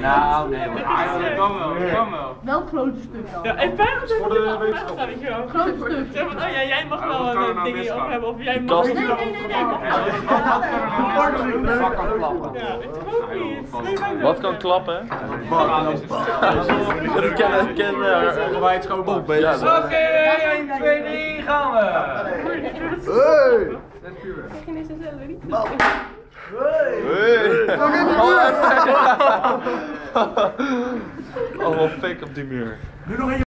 Nou, nee hoor. Ja, dat kan wel, dat kan wel. Welk grote stuk dan? Ja, en dat je het weet je wel. Grote stuk. Zeg maar, oh ja, jij mag wel wat een nou dingetje op hebben, of jij mag Nee, nee, nee, nee, wel. Vak kan klappen. Ja, weet je ook niet. Nee, wij Wat wel. kan klappen? Ik ken, ik het ja. Oké, 1, 2, 3, gaan we! Hey! Misschien is het zelf niet. Hey! Oh, wat fake op die muur.